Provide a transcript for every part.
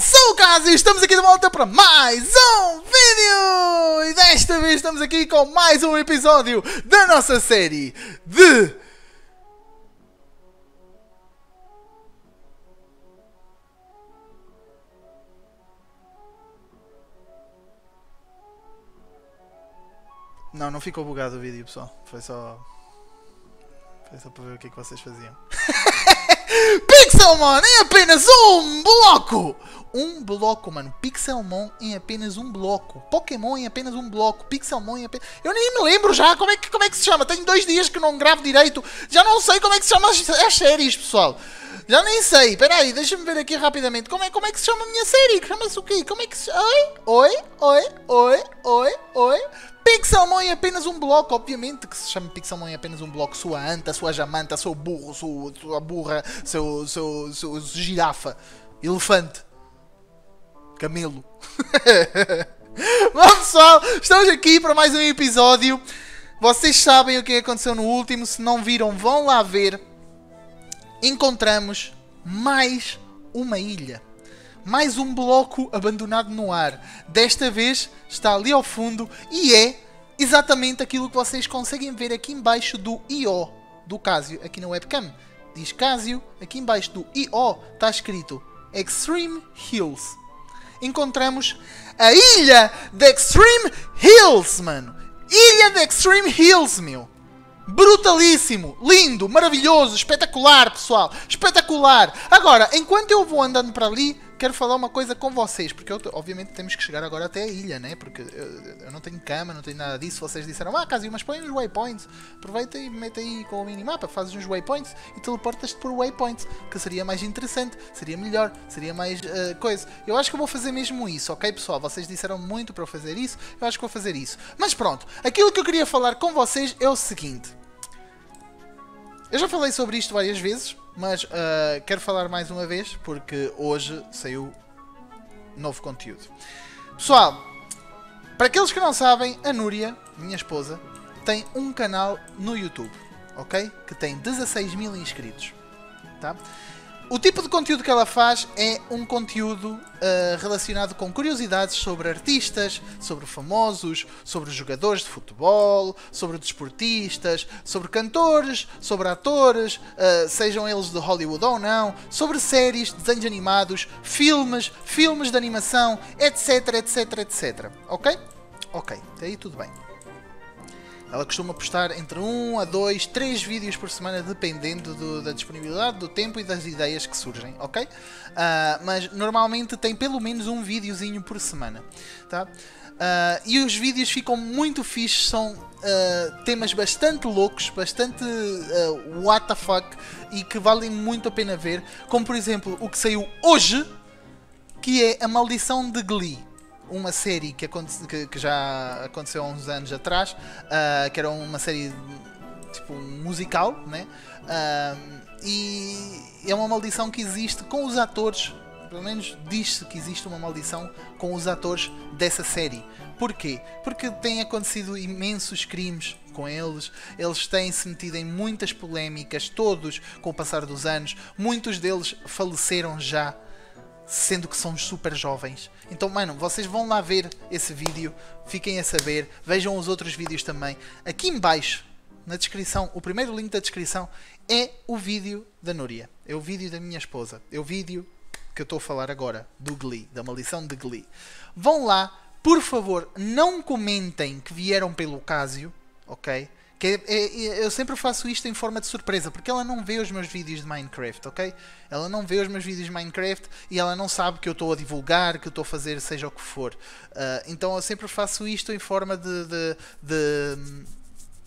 sou o Caso e estamos aqui de volta para mais um vídeo! E desta vez estamos aqui com mais um episódio da nossa série de... Não, não ficou bugado o vídeo, pessoal. Foi só... Foi só para ver o que é que vocês faziam. Pixelmon em apenas um bloco! Um bloco, mano. Pixelmon em apenas um bloco. Pokémon em apenas um bloco. Pixelmon em apenas. Eu nem me lembro já como é que, como é que se chama. Tenho dois dias que não gravo direito. Já não sei como é que se chama as, as séries, pessoal. Já nem sei. Peraí, deixa-me ver aqui rapidamente. Como é, como é que se chama a minha série? Chama-se o quê? Como é que se. Oi? Oi? Oi? Oi? Oi? Oi? Pixelmon em apenas um bloco, obviamente que se chama Pixelmon em apenas um bloco. Sua anta, sua jamanta, seu burro, sua, sua burra, seu, seu, seu girafa, elefante, camelo. Bom pessoal, estamos aqui para mais um episódio. Vocês sabem o que aconteceu no último, se não viram, vão lá ver. Encontramos mais uma ilha mais um bloco abandonado no ar. Desta vez está ali ao fundo e é exatamente aquilo que vocês conseguem ver aqui embaixo do IO do Casio, aqui na webcam. Diz Casio, aqui embaixo do IO está escrito Extreme Hills. Encontramos a ilha de Extreme Hills, mano. Ilha de Extreme Hills, meu. Brutalíssimo, lindo, maravilhoso, espetacular, pessoal. Espetacular. Agora, enquanto eu vou andando para ali, quero falar uma coisa com vocês, porque eu, obviamente temos que chegar agora até a ilha, né? Porque eu, eu não tenho cama, não tenho nada disso. Vocês disseram, ah, Casinho, mas põe uns waypoints. Aproveita e mete aí com o minimapa, fazes uns waypoints e teleportas-te por waypoints, que seria mais interessante, seria melhor, seria mais uh, coisa. Eu acho que eu vou fazer mesmo isso, ok, pessoal? Vocês disseram muito para eu fazer isso, eu acho que vou fazer isso. Mas pronto, aquilo que eu queria falar com vocês é o seguinte. Eu já falei sobre isto várias vezes, mas uh, quero falar mais uma vez porque hoje saiu novo conteúdo. Pessoal, para aqueles que não sabem, a Núria, minha esposa, tem um canal no YouTube, ok? Que tem 16 mil inscritos, tá? O tipo de conteúdo que ela faz é um conteúdo uh, relacionado com curiosidades sobre artistas, sobre famosos, sobre jogadores de futebol, sobre desportistas, sobre cantores, sobre atores, uh, sejam eles de Hollywood ou não, sobre séries, desenhos animados, filmes, filmes de animação, etc, etc, etc. Ok? Ok, até aí tudo bem. Ela costuma postar entre 1 a 2, 3 vídeos por semana, dependendo do, da disponibilidade, do tempo e das ideias que surgem, ok? Uh, mas normalmente tem pelo menos um videozinho por semana, tá? Uh, e os vídeos ficam muito fixos, são uh, temas bastante loucos, bastante uh, what the fuck e que valem muito a pena ver, como por exemplo o que saiu hoje, que é a maldição de Glee uma série que, que, que, já aconteceu há uns anos atrás, uh, que era uma série tipo musical, né? Uh, e é uma maldição que existe com os atores, pelo menos diz-se que existe uma maldição com os atores dessa série. Porquê? Porque têm acontecido imensos crimes com eles, eles têm-se metido em muitas polémicas, todos com o passar dos anos, muitos deles faleceram já sendo que são super jovens. Então, mano, vocês vão lá ver esse vídeo, fiquem a saber, vejam os outros vídeos também. Aqui embaixo, na descrição, o primeiro link da descrição é o vídeo da Núria. É o vídeo da minha esposa. É o vídeo que eu estou a falar agora, do Glee, da maldição de Glee. Vão lá, por favor, não comentem que vieram pelo Cásio, ok? Que é, é, eu sempre faço isto em forma de surpresa, porque ela não vê os meus vídeos de Minecraft, ok? Ela não vê os meus vídeos de Minecraft e ela não sabe que eu estou a divulgar, que eu estou a fazer seja o que for. Uh, então eu sempre faço isto em forma de, de, de,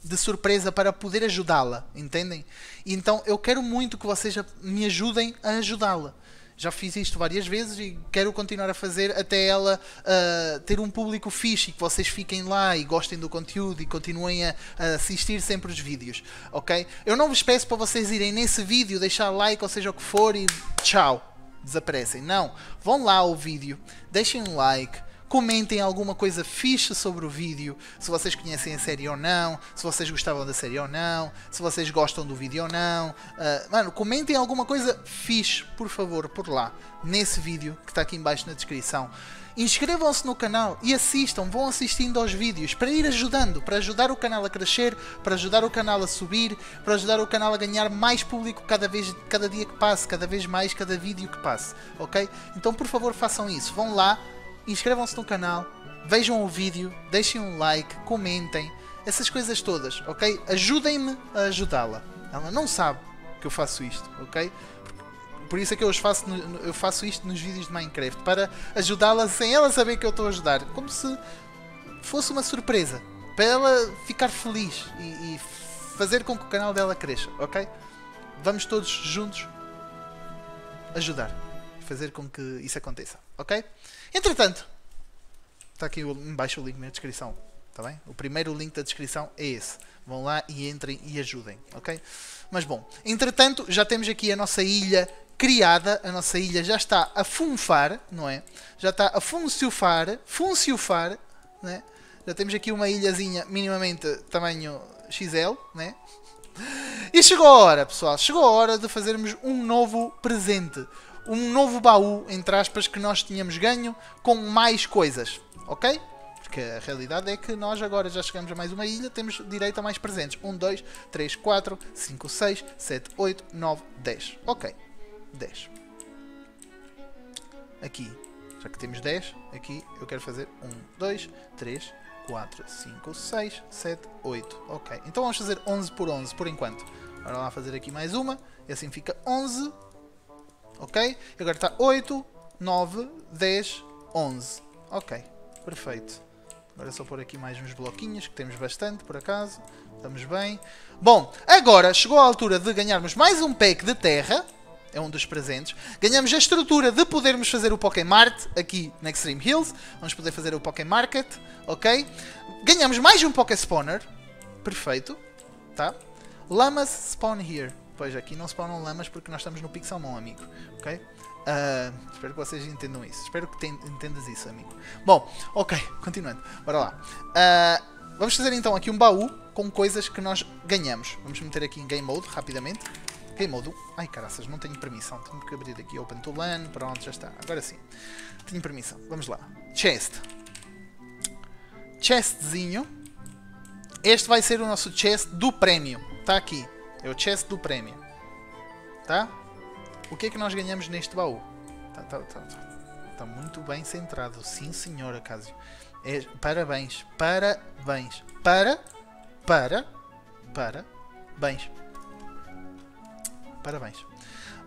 de surpresa para poder ajudá-la, entendem? Então eu quero muito que vocês me ajudem a ajudá-la já fiz isto várias vezes e quero continuar a fazer até ela uh, ter um público fixe e que vocês fiquem lá e gostem do conteúdo e continuem a, a, assistir sempre os vídeos, ok? Eu não vos peço para vocês irem nesse vídeo, deixar like ou seja o que for e tchau, desaparecem. Não, vão lá ao vídeo, deixem um like, comentem alguma coisa fixe sobre o vídeo, se vocês conhecem a série ou não, se vocês gostavam da série ou não, se vocês gostam do vídeo ou não. Uh, mano, comentem alguma coisa fixe, por favor, por lá, nesse vídeo que está aqui embaixo na descrição. Inscrevam-se no canal e assistam, vão assistindo aos vídeos para ir ajudando, para ajudar o canal a crescer, para ajudar o canal a subir, para ajudar o canal a ganhar mais público cada vez, cada dia que passe, cada vez mais, cada vídeo que passe, ok? Então por favor façam isso, vão lá, inscrevam-se no canal, vejam o vídeo, deixem um like, comentem, essas coisas todas, ok? Ajudem-me a ajudá-la. Ela não sabe que eu faço isto, ok? Por isso é que eu faço, eu faço isto nos vídeos de Minecraft, para ajudá-la sem ela saber que eu estou a ajudar. Como se fosse uma surpresa. Para ela ficar feliz e, e fazer com que o canal dela cresça, ok? Vamos todos juntos ajudar. Fazer com que isso aconteça, ok? Entretanto, está aqui embaixo o link na descrição. Tá bem? O primeiro link da descrição é esse. Vão lá e entrem e ajudem, ok? Mas bom, entretanto, já temos aqui a nossa ilha criada, a nossa ilha já está a funfar, não é? Já está a funciofar, funciofar, né? Já temos aqui uma ilhazinha minimamente tamanho XL, né? E chegou a hora, pessoal, chegou a hora de fazermos um novo presente. Um novo baú, entre aspas, que nós tínhamos ganho com mais coisas, ok? Porque a realidade é que nós agora já chegamos a mais uma ilha, temos direito a mais presentes. 1, 2, 3, 4, 5, 6, 7, 8, 9, 10. Ok. 10. Aqui, já que temos 10, aqui eu quero fazer 1, 2, 3, 4, 5, 6, 7, 8. Ok, então vamos fazer 11 por 11 por enquanto. Agora lá fazer aqui mais uma, e assim fica 11. Ok, e agora está 8, 9, 10, 11. Ok, perfeito. Agora é só pôr aqui mais uns bloquinhos, que temos bastante por acaso. Estamos bem. Bom, agora chegou a altura de ganharmos mais um pack de terra é um dos presentes. Ganhamos a estrutura de podermos fazer o Pokémart aqui na Extreme Hills. Vamos poder fazer o Pokémarket, ok? Ganhamos mais um Pokéspawner. Perfeito, tá? Lamas spawn here. Pois, aqui não spawnam lamas porque nós estamos no Pixelmon, amigo, ok? Uh, espero que vocês entendam isso. Espero que entendas isso, amigo. Bom, ok, continuando. Bora lá. Uh, vamos fazer então aqui um baú com coisas que nós ganhamos. Vamos meter aqui em Game Mode rapidamente. Game Mode. Ai caraças, não tenho permissão. Tenho que abrir aqui Open to LAN. Pronto, já está. Agora sim. Tenho permissão. Vamos lá. Chest. Chestzinho. Este vai ser o nosso chest do prémio. Está aqui. É o chest do prémio. Tá? O que é que nós ganhamos neste baú? Está tá, tá, tá, tá muito bem centrado. Sim, senhor Acásio. É, parabéns. Parabéns. Para. Para. Para. Bens. Parabéns.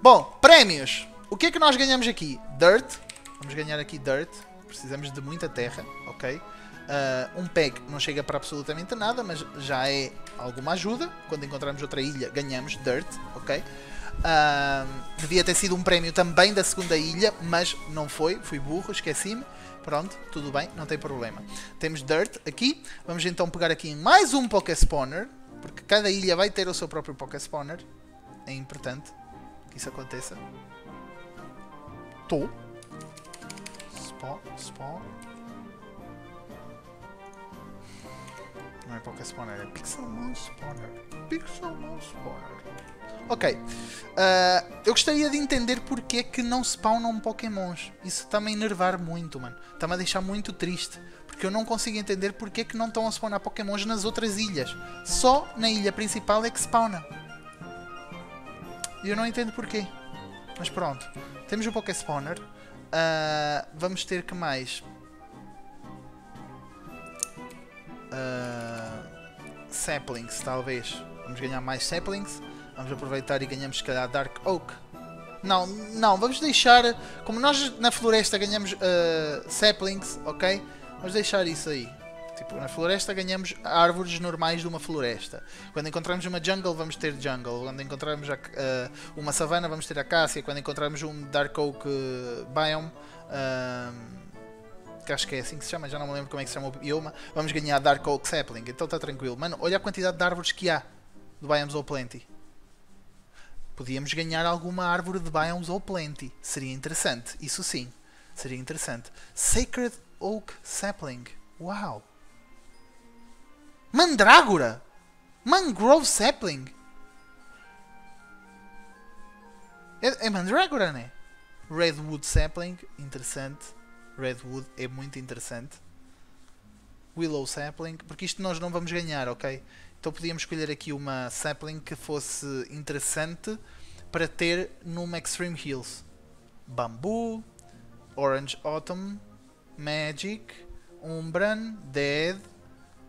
Bom, prémios. O que é que nós ganhamos aqui? Dirt. Vamos ganhar aqui Dirt. Precisamos de muita terra, ok? Uh, um peg não chega para absolutamente nada, mas já é alguma ajuda. Quando encontrarmos outra ilha, ganhamos Dirt, ok? Uh, devia ter sido um prémio também da segunda ilha, mas não foi. Fui burro, esqueci-me. Pronto, tudo bem, não tem problema. Temos Dirt aqui. Vamos então pegar aqui mais um Poké Spawner, porque cada ilha vai ter o seu próprio Poké Spawner é importante que isso aconteça. Tô. Spawn. Spawn. Não é Poké Spawner, é Pixelmon Spawner. Pixelmon Spawner. Ok. Uh, eu gostaria de entender porque é que não spawnam Pokémons. Isso está-me a enervar muito, mano. Está-me a deixar muito triste. Porque eu não consigo entender porque é que não estão a spawnar Pokémons nas outras ilhas. Só na ilha principal é que spawna. E eu não entendo porquê. Mas pronto. Temos o Poké Spawner. Uh, vamos ter que mais? Uh, saplings, talvez. Vamos ganhar mais saplings. Vamos aproveitar e ganhamos se calhar Dark Oak. Não, não, vamos deixar. Como nós na floresta ganhamos uh, saplings, ok? Vamos deixar isso aí. Tipo, na floresta ganhamos árvores normais de uma floresta. Quando encontramos uma jungle, vamos ter jungle. Quando encontramos a, uh, uma savana, vamos ter acácia. Quando encontramos um Dark Oak uh, Biome, uh, que acho que é assim que se chama, já não me lembro como é que se chama o bioma, vamos ganhar Dark Oak Sapling. Então está tranquilo. Mano, olha a quantidade de árvores que há do Biomes ou Plenty. Podíamos ganhar alguma árvore de Biomes ou Plenty. Seria interessante, isso sim. Seria interessante. Sacred Oak Sapling. Uau! Mandrágora! Mangrove Sapling! É, é Mandrágora, né? Redwood Sapling, interessante. Redwood é muito interessante. Willow Sapling, porque isto nós não vamos ganhar, ok? Então podíamos escolher aqui uma Sapling que fosse interessante para ter numa Extreme Hills. Bambu, Orange Autumn, Magic, Umbran, Dead,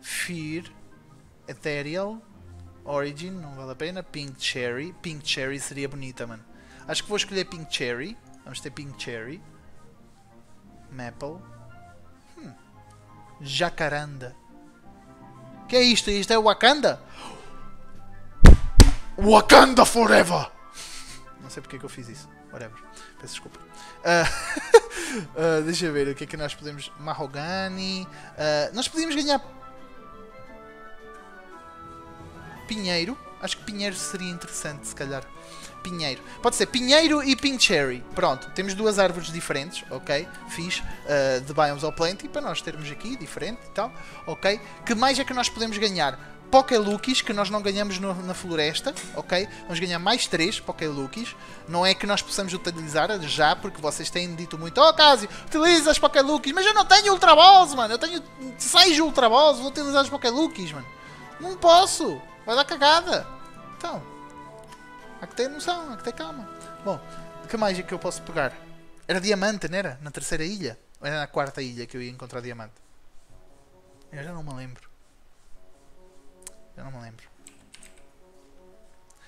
Fear, Ethereal, Origin, não vale a pena, Pink Cherry. Pink Cherry seria bonita, mano. Acho que vou escolher Pink Cherry. Vamos ter Pink Cherry. Maple. Hum. Jacaranda. Que é isto? Isto é Wakanda? Wakanda Forever! Não sei porque é que eu fiz isso. Whatever. Peço desculpa. Uh, uh, deixa ver o que é que nós podemos. Mahogany. Uh, nós podíamos ganhar. Pinheiro. Acho que Pinheiro seria interessante, se calhar. Pinheiro. Pode ser Pinheiro e Pink Cherry. Pronto, temos duas árvores diferentes, ok? Fiz uh, de Biomes ao Plenty para nós termos aqui, diferente e tal, ok? Que mais é que nós podemos ganhar? Pokélukis, que nós não ganhamos no, na floresta, ok? Vamos ganhar mais 3 Pokélukis. Não é que nós possamos utilizar já, porque vocês têm dito muito, oh Casio, utiliza as Pokélukis, mas eu não tenho Ultra Balls, mano. Eu tenho 6 Ultra Balls, vou utilizar as Pokélukis, mano. Não posso, vai dar cagada. Então, há que ter noção, há que ter calma. Bom, o que mais é que eu posso pegar? Era diamante, não era? Na terceira ilha? Ou era na quarta ilha que eu ia encontrar diamante? Eu já não me lembro. Já não me lembro.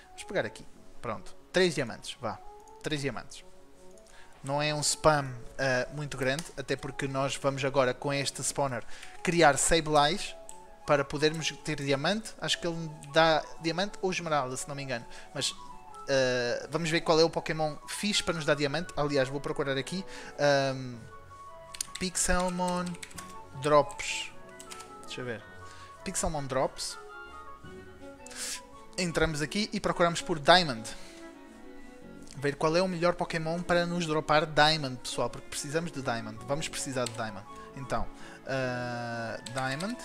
Vamos pegar aqui. Pronto. 3 diamantes. Vá. 3 diamantes. Não é um spam uh, muito grande, até porque nós vamos agora com este spawner criar Sableye para podermos ter diamante. Acho que ele dá diamante ou esmeralda, se não me engano. Mas uh, vamos ver qual é o Pokémon fixe para nos dar diamante. Aliás, vou procurar aqui. Um, Pixelmon Drops. Deixa eu ver. Pixelmon Drops. Entramos aqui e procuramos por Diamond. Ver qual é o melhor Pokémon para nos dropar Diamond, pessoal. Porque precisamos de Diamond. Vamos precisar de Diamond. Então, uh, Diamond.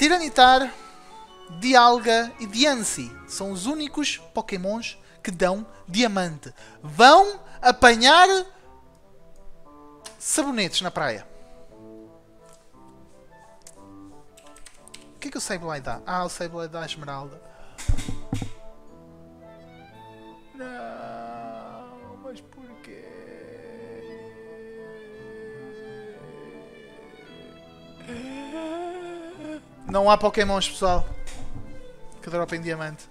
Tiranitar, Dialga e Diancie são os únicos Pokémons que dão diamante. Vão apanhar sabonetes na praia. O que é que o Sableye dá? Ah, o Sableye dá esmeralda. Não há pokémons, pessoal. Que dropem diamante.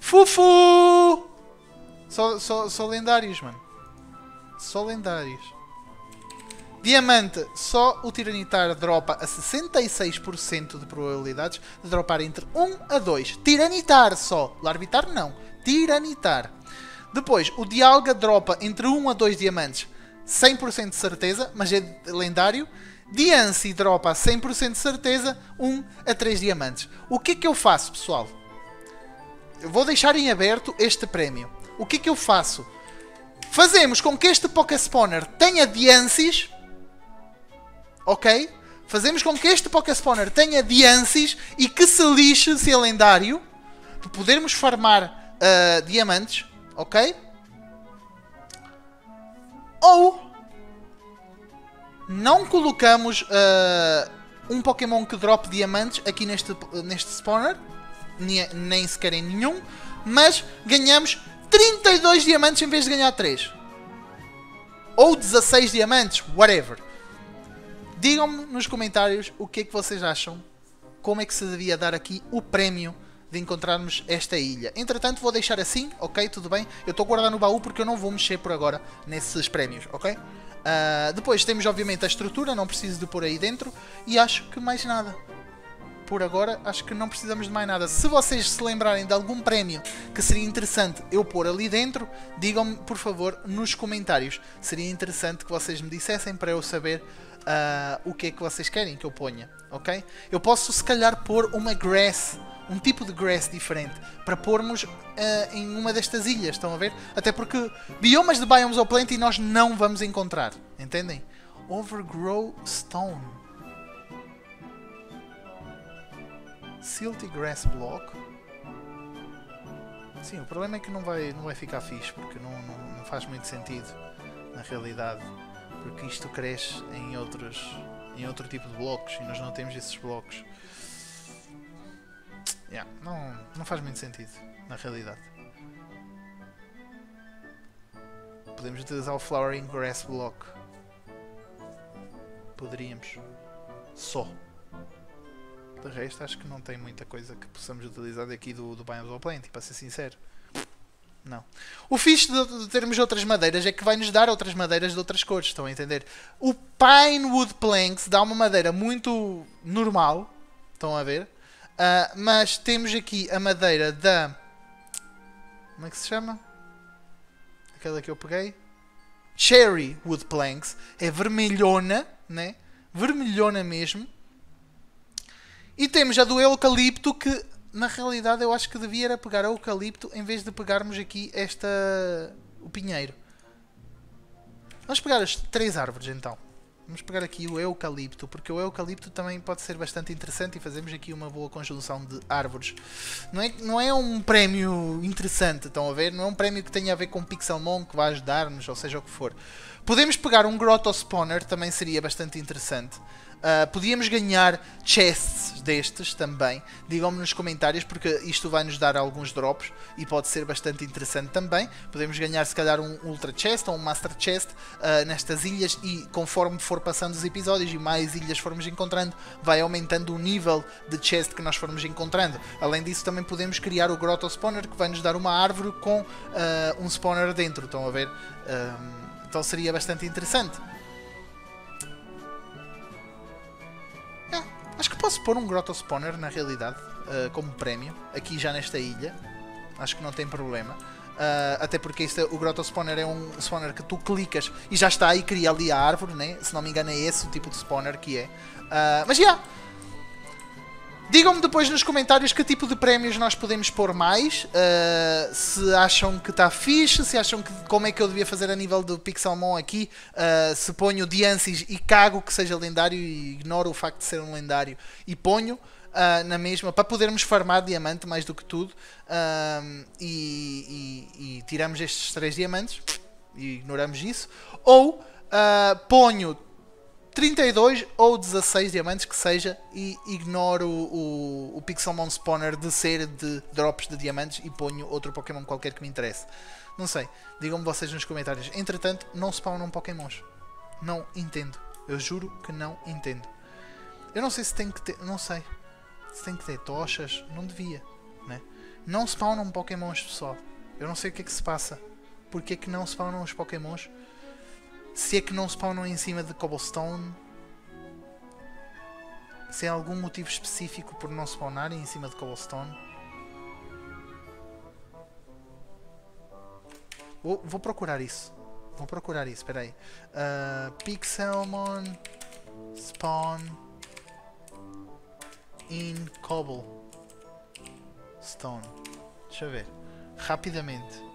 Fufu! Só, só, só lendários, mano. Só lendários. Diamante, só o Tiranitar dropa a 66% de probabilidades de dropar entre 1 a 2. Tiranitar só. Larvitar não. Tiranitar. Depois, o Dialga dropa entre 1 a 2 diamantes. 100% de certeza, mas é lendário. Diancie dropa a 100% de certeza 1 a 3 diamantes. O que é que eu faço, pessoal? Eu vou deixar em aberto este prémio. O que é que eu faço? Fazemos com que este Pokéspawner tenha Diancies. Ok? Fazemos com que este Pokéspawner tenha Diancies e que se lixe se é lendário. Para podermos farmar uh, diamantes. Ok? Ou não colocamos uh, um Pokémon que drop diamantes aqui neste, neste spawner, nem, nem sequer em nenhum, mas ganhamos 32 diamantes em vez de ganhar 3. Ou 16 diamantes, whatever. Digam-me nos comentários o que é que vocês acham, como é que se devia dar aqui o prémio de encontrarmos esta ilha. Entretanto, vou deixar assim, ok? Tudo bem? Eu estou guardando no baú porque eu não vou mexer por agora nesses prémios, ok? Uh, depois temos obviamente a estrutura, não preciso de pôr aí dentro. E acho que mais nada. Por agora, acho que não precisamos de mais nada. Se vocês se lembrarem de algum prémio que seria interessante eu pôr ali dentro, digam-me por favor nos comentários. Seria interessante que vocês me dissessem para eu saber uh, o que é que vocês querem que eu ponha, ok? Eu posso se calhar pôr uma grass um tipo de grass diferente para pormos uh, em uma destas ilhas, estão a ver? Até porque biomas de Biomes of Plenty nós não vamos encontrar, entendem? Overgrow Stone. Silty Grass Block. Sim, o problema é que não vai, não vai ficar fixe, porque não, não, não faz muito sentido na realidade. Porque isto cresce em outros, em outro tipo de blocos e nós não temos esses blocos. Yeah, não, não faz muito sentido na realidade. Podemos utilizar o Flowering Grass Block. Poderíamos. Só. De resto, acho que não tem muita coisa que possamos utilizar daqui do, do Biomes of Plenty, para ser sincero. Não. O fixe de, termos outras madeiras é que vai nos dar outras madeiras de outras cores, estão a entender? O Pinewood Planks dá uma madeira muito normal, estão a ver? Uh, mas temos aqui a madeira da. Como é que se chama? Aquela que eu peguei. Cherry Wood Planks. É vermelhona, né? Vermelhona mesmo. E temos a do eucalipto que na realidade eu acho que devia era pegar o eucalipto em vez de pegarmos aqui esta o pinheiro. Vamos pegar as três árvores então. Vamos pegar aqui o eucalipto, porque o eucalipto também pode ser bastante interessante e fazemos aqui uma boa conjunção de árvores. Não é, não é um prémio interessante, estão a ver? Não é um prémio que tenha a ver com Pixelmon que vai ajudar-nos, ou seja o que for. Podemos pegar um Grotto Spawner, também seria bastante interessante. Uh, podíamos ganhar chests destes também. Digam-me nos comentários, porque isto vai nos dar alguns drops e pode ser bastante interessante também. Podemos ganhar, se calhar, um Ultra Chest ou um Master Chest uh, nestas ilhas. E conforme for passando os episódios e mais ilhas formos encontrando, vai aumentando o nível de chest que nós formos encontrando. Além disso, também podemos criar o Grotto Spawner, que vai nos dar uma árvore com uh, um spawner dentro. Estão a ver? então seria bastante interessante. Acho que posso pôr um Grotto Spawner na realidade, uh, como prémio, aqui já nesta ilha. Acho que não tem problema. Uh, até porque este, o Grotto Spawner é um spawner que tu clicas e já está aí, cria ali a árvore, né? se não me engano é esse o tipo de spawner que é. Uh, mas já, yeah, Digam-me depois nos comentários que tipo de prémios nós podemos pôr mais. Uh, se acham que está fixe, se acham que como é que eu devia fazer a nível do Pixelmon aqui. Uh, se ponho Diancis e cago que seja lendário e ignoro o facto de ser um lendário e ponho. Uh, na mesma, para podermos farmar diamante mais do que tudo e, e, e, tiramos estes três diamantes e ignoramos isso, ou ponho 32 ou 16 diamantes que seja e ignoro o, o, Pixelmon Spawner de ser de drops de diamantes e ponho outro Pokémon qualquer que me interesse. Não sei, digam-me vocês nos comentários. Entretanto, não spawnam Pokémons. Não entendo. Eu juro que não entendo. Eu não sei se tem que ter. Não sei. Se tem que ter tochas. Não devia. Né? Não spawnam Pokémons, pessoal. Eu não sei o que é que se passa. Porquê que não spawnam os Pokémons? Se é que não spawnam em cima de cobblestone. Se há algum motivo específico por não spawnarem em cima de cobblestone. Vou, vou procurar isso. Vou procurar isso, espera aí. Uh, Pixelmon Spawn in Cobblestone. Deixa eu ver. Rapidamente.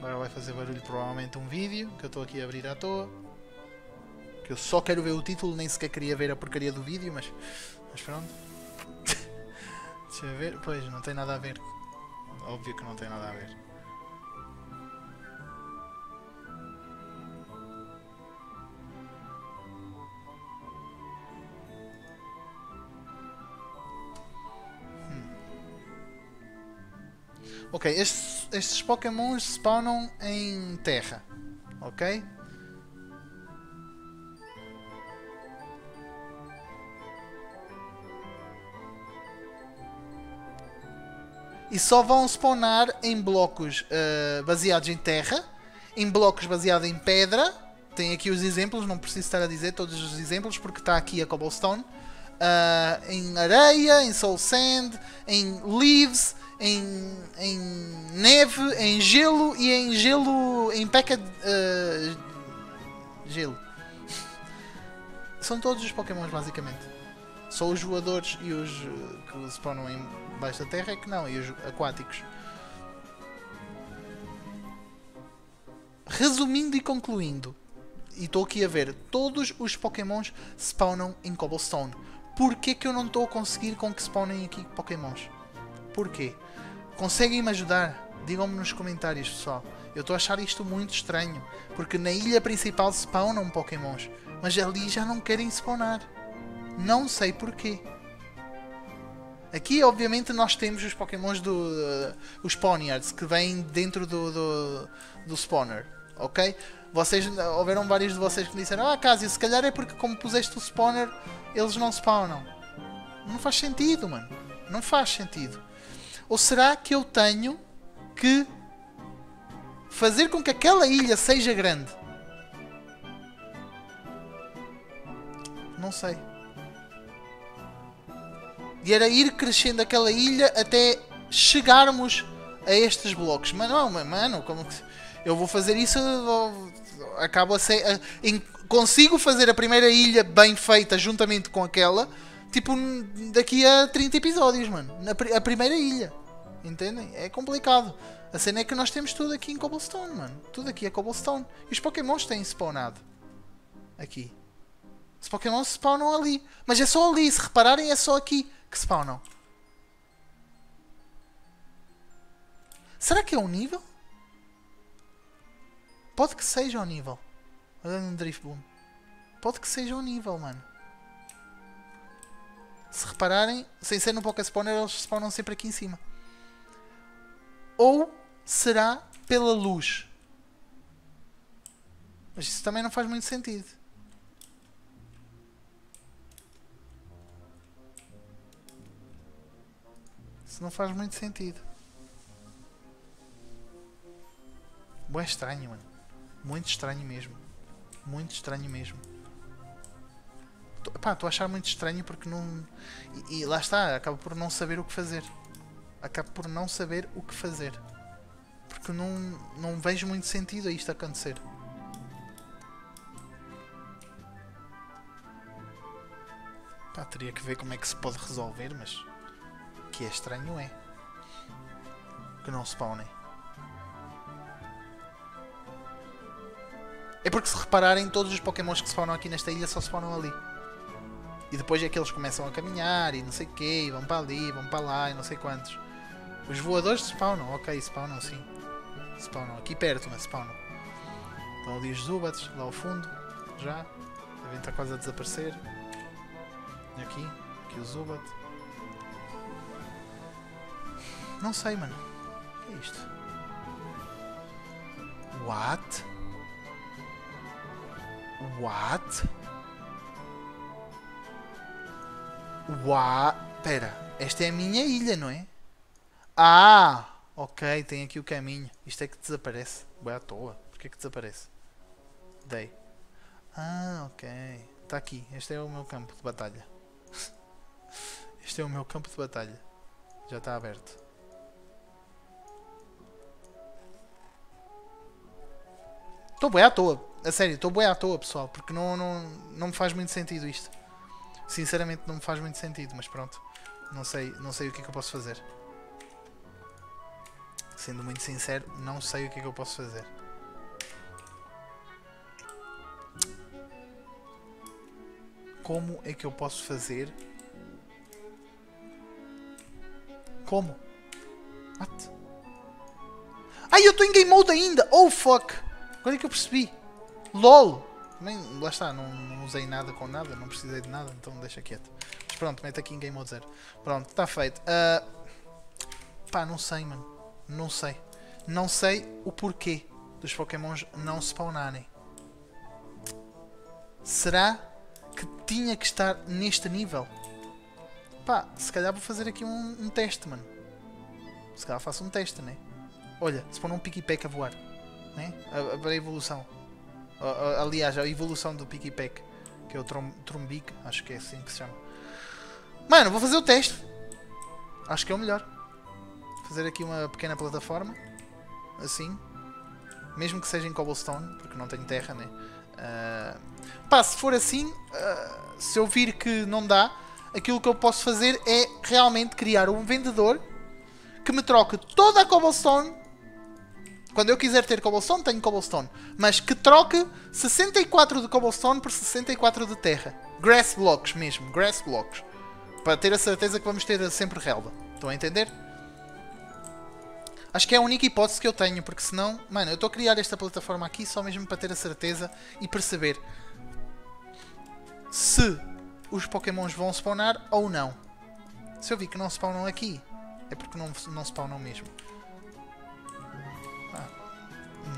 Agora vai fazer barulho provavelmente um vídeo que eu estou aqui a abrir à toa. Que eu só quero ver o título, nem sequer queria ver a porcaria do vídeo, mas, mas pronto. Deixa eu ver. Pois, não tem nada a ver. Óbvio que não tem nada a ver. Ok, estes, estes Pokémons spawnam em terra. Ok? E só vão spawnar em blocos uh, baseados em terra, em blocos baseados em pedra. Tem aqui os exemplos, não preciso estar a dizer todos os exemplos porque está aqui a cobblestone. Uh, em areia, em soul sand, em leaves, em, em neve, em gelo e em gelo. em peca. Uh, gelo. São todos os Pokémons basicamente. Só os voadores e os uh, que spawnam em baixo da terra é que não, e os aquáticos. resumindo e concluindo, e estou aqui a ver, todos os Pokémons spawnam em Cobblestone. Porquê que eu não estou a conseguir com que spawnem aqui Pokémons? Porquê? Conseguem me ajudar? Digam-me nos comentários, pessoal. Eu estou a achar isto muito estranho, porque na ilha principal spawnam Pokémons, mas ali já não querem spawnar. Não sei porquê. Aqui, obviamente, nós temos os Pokémons do. Uh, os Ponyards, que vêm dentro do, do, do spawner, ok? Vocês, houveram vários de vocês que disseram: Ah, Casio, se calhar é porque, como puseste o spawner, eles não spawnam. Não faz sentido, mano. Não faz sentido. Ou será que eu tenho que fazer com que aquela ilha seja grande? Não sei. E era ir crescendo aquela ilha até chegarmos a estes blocos. Mas não, mano, como que eu vou fazer isso? Acabo a ser. consigo fazer a primeira ilha bem feita juntamente com aquela, tipo, daqui a 30 episódios, mano. A primeira ilha. Entendem? É complicado. A cena é que nós temos tudo aqui em Cobblestone, mano. Tudo aqui é Cobblestone. E os Pokémons têm spawnado. Aqui. Os Pokémons spawnam ali. Mas é só ali. Se repararem, é só aqui que spawnam. Será que é um nível? Pode que seja um nível. Olha no Drift Boom. Pode que seja um nível, mano. Se repararem, sem ser no Poké Spawner, eles spawnam sempre aqui em cima. Ou será pela luz? Mas isso também não faz muito sentido. Isso não faz muito sentido. Boa estranho, mano. Muito estranho mesmo. Muito estranho mesmo. Pá, estou a achar muito estranho porque não. E, e, lá está, acabo por não saber o que fazer. Acabo por não saber o que fazer. Porque não, não vejo muito sentido a isto acontecer. Pá, teria que ver como é que se pode resolver, mas que é estranho é que não spawnem. É porque se repararem, todos os pokémons que spawnam aqui nesta ilha só spawnam ali. E depois é que eles começam a caminhar e não sei o que, e vão para ali, vão para lá e não sei quantos. Os voadores spawnam, ok, spawnam sim. Spawnam aqui perto, mas spawnam. Estão ali os Zubats, lá ao fundo, já. Devem estar quase a desaparecer. Aqui, aqui o Zubat. Não sei, mano. O que é isto? What? What? What? Pera, esta é a minha ilha, não é? Ah! Ok, tem aqui o caminho. Isto é que desaparece. Boa à toa. Porquê que desaparece? Dei. Ah, ok. Está aqui. Este é o meu campo de batalha. Este é o meu campo de batalha. Já está aberto. Estou bem à toa. A sério, estou bem à toa, pessoal. Porque não, não, não me faz muito sentido isto. Sinceramente não me faz muito sentido, mas pronto. Não sei, não sei o que é que eu posso fazer. Sendo muito sincero, não sei o que é que eu posso fazer. Como é que eu posso fazer? Como? What? Ai, eu estou em game mode ainda! Oh fuck! Agora é que eu percebi. LOL! Também, lá está, não, não, usei nada com nada, não precisei de nada, então deixa quieto. Mas pronto, mete aqui em Game Mode 0. Pronto, está feito. Uh, pá, não sei, mano. Não sei. Não sei o porquê dos Pokémons não spawnarem. Será que tinha que estar neste nível? Pá, se calhar vou fazer aqui um, um teste, mano. Se calhar faço um teste, né? Olha, spawn um Pikipek a voar né? para a evolução. Aliás, a evolução do Picky Pack, que é o Trom Trombic, acho que é assim que se chama. Mano, vou fazer o teste. Acho que é o melhor. Fazer aqui uma pequena plataforma. Assim. Mesmo que seja em cobblestone, porque não tenho terra, né? Uh, pá, se for assim, uh, se eu vir que não dá, aquilo que eu posso fazer é realmente criar um vendedor que me troque toda a cobblestone Quando eu quiser ter cobblestone, tenho cobblestone. Mas que troque 64 de cobblestone por 64 de terra. Grass blocks mesmo, grass blocks. Para ter a certeza que vamos ter sempre relva. Estão a entender? Acho que é a única hipótese que eu tenho, porque senão... Mano, eu estou a criar esta plataforma aqui só mesmo para ter a certeza e perceber se os pokémons vão spawnar ou não. Se eu vi que não spawnam aqui, é porque não, não spawnam mesmo.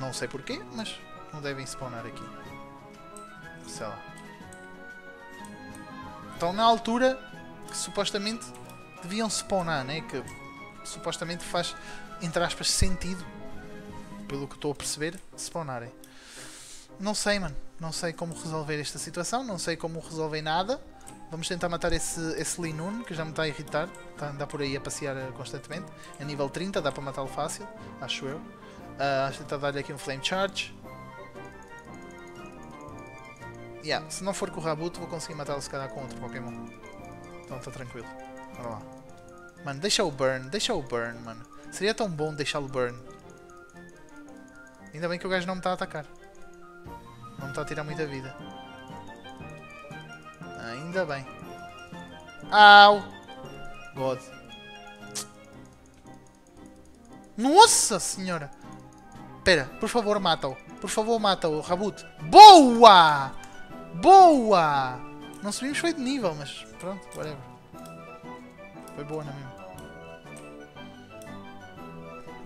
Não sei porquê, mas não devem spawnar aqui. Sei lá. Estão na altura que supostamente deviam spawnar, né? Que supostamente faz, entre aspas, sentido, pelo que estou a perceber, spawnarem. Não sei, mano. Não sei como resolver esta situação, não sei como resolver nada. Vamos tentar matar esse, esse Linun, que já me está a irritar. Está a andar por aí a passear constantemente. A nível 30, dá para matá-lo fácil, acho eu. Uh, acho que tentar dar-lhe aqui um Flame Charge. Yeah, se não for com o Rabuto, vou conseguir matá-lo se calhar com outro Pokémon. Então está tranquilo. Bora lá. Mano, deixa o Burn, deixa o Burn, mano. Seria tão bom deixá-lo Burn. Ainda bem que o gajo não me está a atacar. Não me está a tirar muita vida. Ainda bem. Au! God. Nossa senhora! Espera, por favor, mata-o. Por favor, mata-o, Rabut. Boa! Boa! Não subimos foi de nível, mas pronto, whatever. Foi boa, não é mesmo?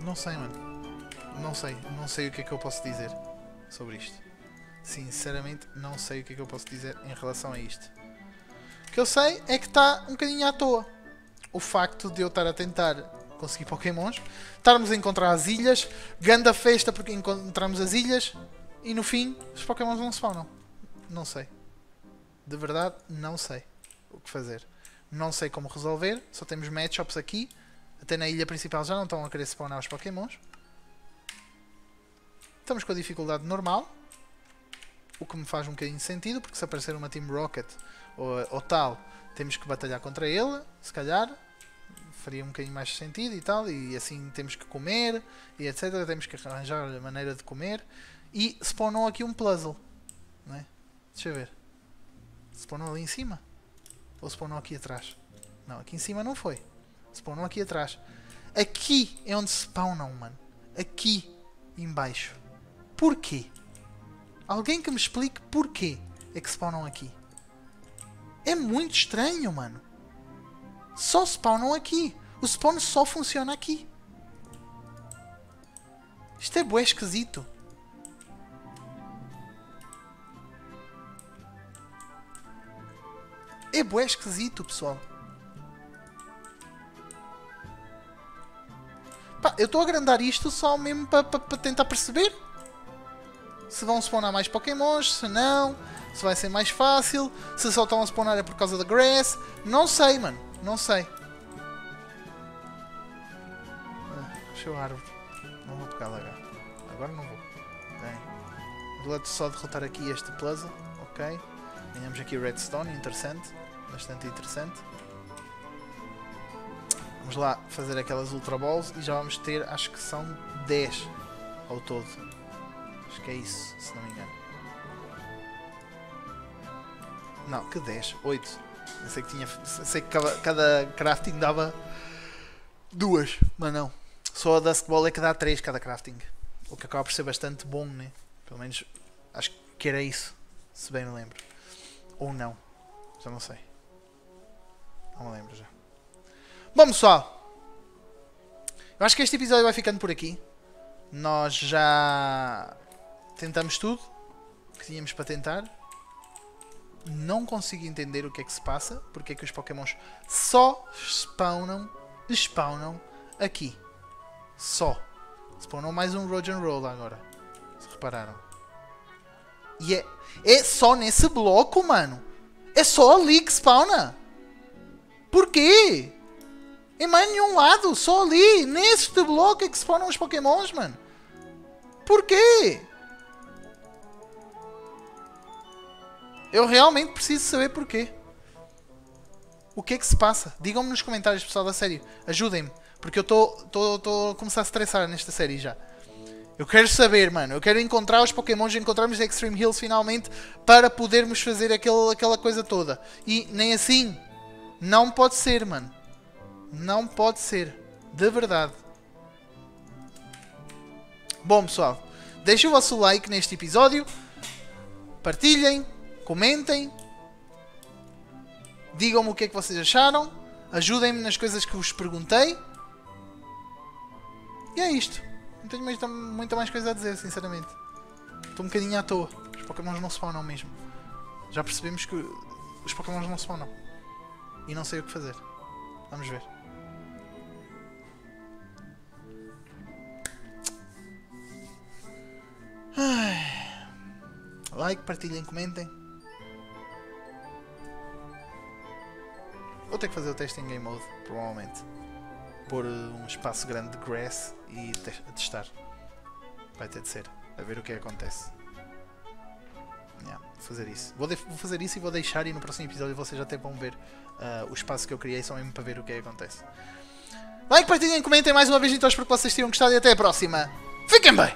Não sei, mano. Não sei. Não sei o que é que eu posso dizer sobre isto. Sinceramente, não sei o que é que eu posso dizer em relação a isto. O que eu sei é que está um bocadinho à toa. O facto de eu estar a tentar conseguir pokémons, estarmos a encontrar as ilhas, ganda festa porque encontramos as ilhas e no fim os pokémons não spawnam. Não sei. De verdade, não sei o que fazer. Não sei como resolver, só temos matchups aqui. Até na ilha principal já não estão a querer spawnar os pokémons. Estamos com a dificuldade normal. O que me faz um bocadinho de sentido, porque se aparecer uma Team Rocket ou, ou tal, temos que batalhar contra ele, se calhar. Faria um bocadinho mais sentido e tal. E assim temos que comer e etc. Temos que arranjar a maneira de comer. E spawnam aqui um puzzle. Não é? Deixa eu ver. Spawnam ali em cima? Ou spawnam aqui atrás? Não, aqui em cima não foi. Spawnam aqui atrás. Aqui é onde spawnam, mano. Aqui embaixo. Porquê? Alguém que me explique porquê é que spawnam aqui. É muito estranho, mano. Só spawnam aqui. O spawn só funciona aqui. Isto é bué esquisito. É bué esquisito, pessoal. Pá, eu estou a agrandar isto só mesmo para pa, pa tentar perceber se vão spawnar mais pokémons, se não, se vai ser mais fácil, se só estão a spawnar é por causa da grass. Não sei, mano. Não sei. Ah, deixa eu árvore. Não vou pegar lagar. Agora não vou. Bem. Vou só derrotar aqui este puzzle. Ok. Ganhamos aqui redstone. Interessante. Bastante interessante. Vamos lá fazer aquelas Ultra Balls e já vamos ter, acho que são 10 ao todo. Acho que é isso, se não me engano. Não, que 10? 8. Eu sei que tinha. Sei que cada, crafting dava duas, mas não. Só a Duskball é que dá 3 cada crafting. O que acaba por ser bastante bom, né? Pelo menos acho que era isso, se bem me lembro. Ou não. Já não sei. Não me lembro já. Bom pessoal. Eu acho que este episódio vai ficando por aqui. Nós já tentamos tudo que tínhamos para tentar. Não consigo entender o que é que se passa. Porque é que os pokémons só spawnam, spawnam aqui. Só. Spawnam mais um Roger Roll agora. Se repararam. E é, é só nesse bloco, mano. É só ali que spawna. Porquê? Em mais nenhum lado, só ali, neste bloco é que spawnam os pokémons, mano. Porquê? Eu realmente preciso saber porquê. O que é que se passa? Digam-me nos comentários, pessoal, da série. Ajudem-me. Porque eu estou a começar a estressar nesta série já. Eu quero saber, mano. Eu quero encontrar os Pokémons, encontrarmos Extreme Hills finalmente para podermos fazer aquele, aquela coisa toda. E nem assim. Não pode ser, mano. Não pode ser. De verdade. Bom, pessoal. Deixem o vosso like neste episódio. Partilhem. Comentem. Digam-me o que é que vocês acharam. Ajudem-me nas coisas que vos perguntei. E é isto. Não tenho muita, muita mais coisa a dizer, sinceramente. Estou um bocadinho à toa. Os Pokémons não spawnam mesmo. Já percebemos que os Pokémons não spawnam. E não sei o que fazer. Vamos ver. Like, partilhem, comentem. Vou ter que fazer o teste em Game Mode, provavelmente. Pôr uh, um espaço grande de grass e te testar. Vai ter de ser. A ver o que, é acontece. Yeah, vou fazer isso. Vou, vou, fazer isso e vou deixar e no próximo episódio vocês até vão ver uh, o espaço que eu criei só mesmo para ver o é que acontece. Like, partilhem, comentem mais uma vez então espero que vocês tenham gostado e até a próxima. Fiquem bem!